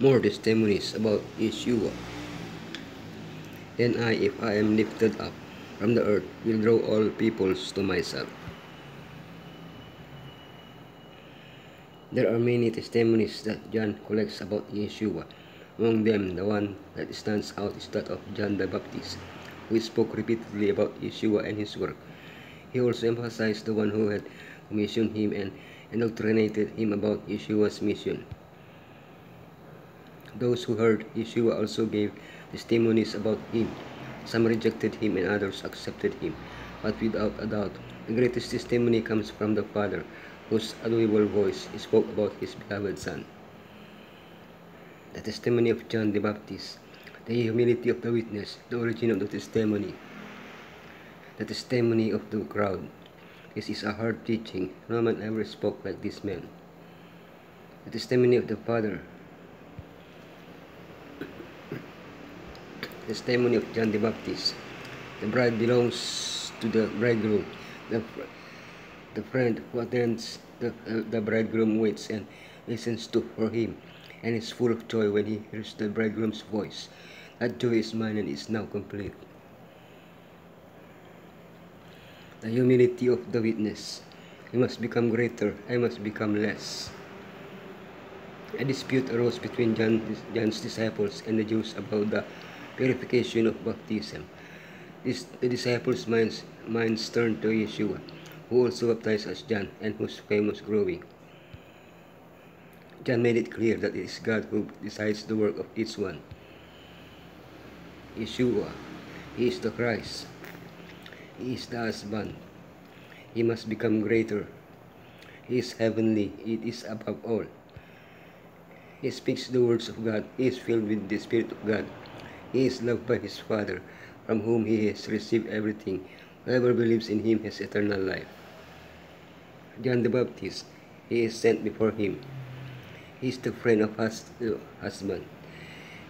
more testimonies about Yeshua. Then I, if I am lifted up from the earth, will draw all peoples to myself. There are many testimonies that John collects about Yeshua. Among them, the one that stands out is that of John the Baptist, who spoke repeatedly about Yeshua and his work. He also emphasized the one who had commissioned him and indoctrinated him about Yeshua's mission. Those who heard Yeshua also gave testimonies about him. Some rejected him and others accepted him. But without a doubt, the greatest testimony comes from the Father, whose audible voice spoke about his beloved Son. The testimony of John the Baptist, the humility of the witness, the origin of the testimony, the testimony of the crowd. This is a hard teaching. No man ever spoke like this man. The testimony of the Father, testimony of John the Baptist. The bride belongs to the bridegroom. The, the friend who attends the, uh, the bridegroom waits and listens to for him and is full of joy when he hears the bridegroom's voice. That joy is mine and is now complete. The humility of the witness. He must become greater, I must become less. A dispute arose between John, John's disciples and the Jews about the purification of baptism. This, the disciples' minds, minds turned to Yeshua, who also baptized as John and whose fame was growing. John made it clear that it is God who decides the work of each one. Yeshua, He is the Christ. He is the husband. He must become greater. He is heavenly. It is above all. He speaks the words of God. He is filled with the Spirit of God. He is loved by his Father, from whom he has received everything. Whoever believes in him has eternal life. John the Baptist, he is sent before him. He is the friend of his husband.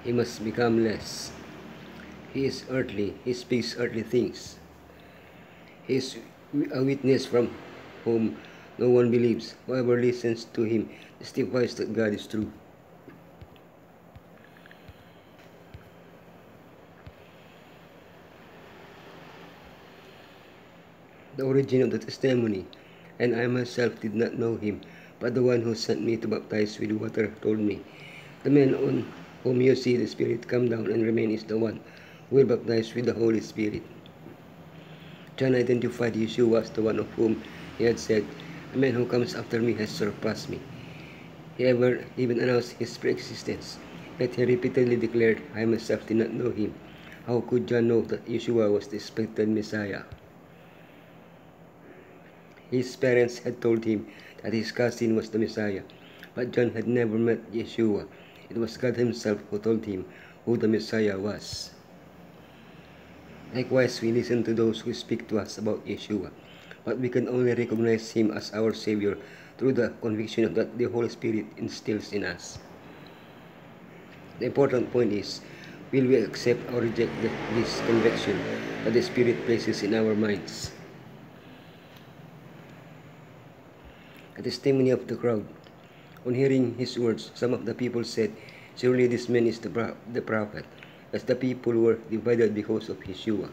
He must become less. He is earthly. He speaks earthly things. He is a witness from whom no one believes. Whoever listens to him testifies that God is true. The origin of the testimony, and I myself did not know him, but the one who sent me to baptize with water told me, The man on whom you see the Spirit come down and remain is the one who will baptize with the Holy Spirit. John identified Yeshua as the one of whom he had said, A man who comes after me has surpassed me. He ever even announced his pre-existence, yet he repeatedly declared, I myself did not know him. How could John know that Yeshua was the expected Messiah? His parents had told him that his cousin was the Messiah, but John had never met Yeshua. It was God himself who told him who the Messiah was. Likewise, we listen to those who speak to us about Yeshua, but we can only recognize him as our Savior through the conviction that the Holy Spirit instills in us. The important point is, will we accept or reject this conviction that the Spirit places in our minds? A testimony of the crowd. On hearing his words, some of the people said, Surely this man is the, the prophet, as the people were divided because of Yeshua.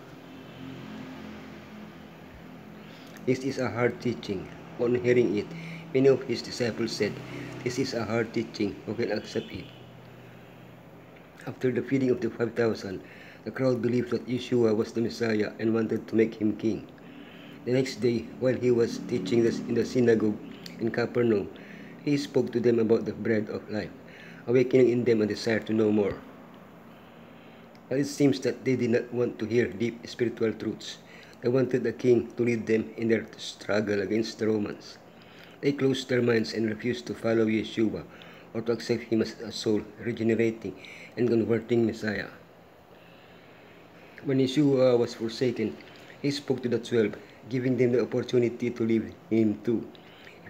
This is a hard teaching. On hearing it, many of his disciples said, This is a hard teaching, who can accept it? After the feeding of the 5,000, the crowd believed that Yeshua was the Messiah and wanted to make him king. The next day, while he was teaching in the synagogue in Capernaum, he spoke to them about the bread of life, awakening in them a desire to know more. But it seems that they did not want to hear deep spiritual truths. They wanted the king to lead them in their struggle against the Romans. They closed their minds and refused to follow Yeshua or to accept him as a soul regenerating and converting Messiah. When Yeshua was forsaken, he spoke to the twelve, giving them the opportunity to leave him too,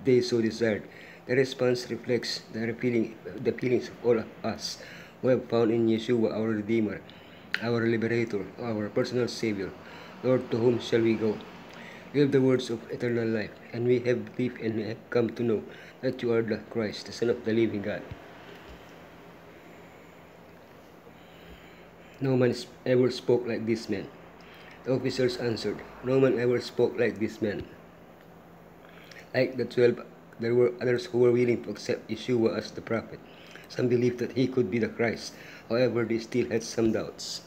they so desired. The response reflects the, feeling, the feelings of all of us who have found in Yeshua our Redeemer, our Liberator, our personal Savior. Lord, to whom shall we go? You have the words of eternal life, and we have believed and have come to know that you are the Christ, the Son of the living God. No man ever spoke like this man. The officers answered, No man ever spoke like this man. Like the twelve, there were others who were willing to accept Yeshua as the prophet. Some believed that he could be the Christ. However, they still had some doubts.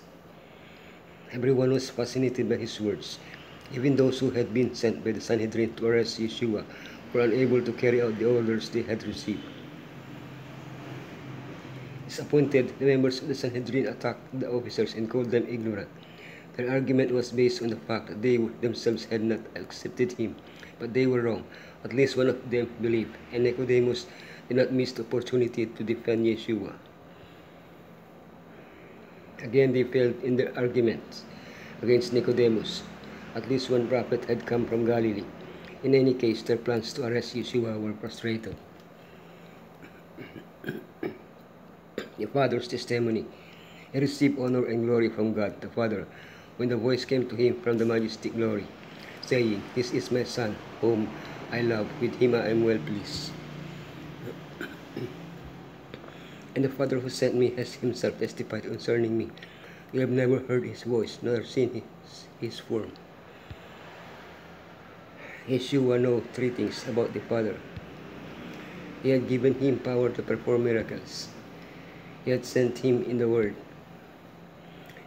Everyone was fascinated by his words. Even those who had been sent by the Sanhedrin to arrest Yeshua were unable to carry out the orders they had received. Disappointed, the members of the Sanhedrin attacked the officers and called them ignorant. Their argument was based on the fact that they themselves had not accepted him, but they were wrong. At least one of them believed, and Nicodemus did not miss the opportunity to defend Yeshua. Again, they failed in their arguments against Nicodemus. At least one prophet had come from Galilee. In any case, their plans to arrest Yeshua were frustrated. the Father's testimony. He received honor and glory from God the Father when the voice came to him from the majestic glory, saying, This is my Son, whom I love, with him I am well pleased. and the Father who sent me has himself testified concerning me. You have never heard his voice, nor seen his, his form. Yeshua knew three things about the Father. He had given him power to perform miracles. He had sent him in the Word.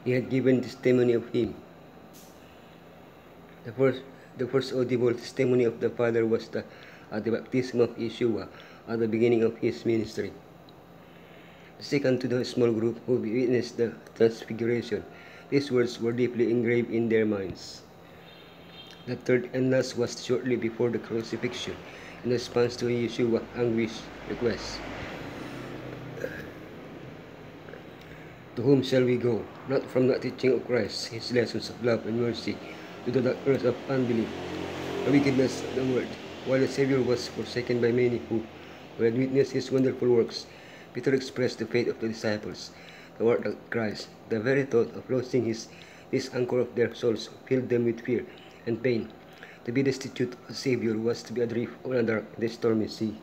He had given testimony of him. The first, the first audible testimony of the Father was the, at the baptism of Yeshua at the beginning of his ministry. The second to the small group who witnessed the transfiguration, these words were deeply engraved in their minds. The third and last was shortly before the crucifixion in response to Yeshua's anguished request. To whom shall we go? Not from the teaching of Christ, his lessons of love and mercy, to the doctrines of unbelief, the wickedness of the world. While the Savior was forsaken by many who, who had witnessed his wonderful works, Peter expressed the faith of the disciples. The word of Christ, the very thought of losing his this anchor of their souls, filled them with fear and pain. To be destitute of Savior was to be adrift on a dark and stormy sea.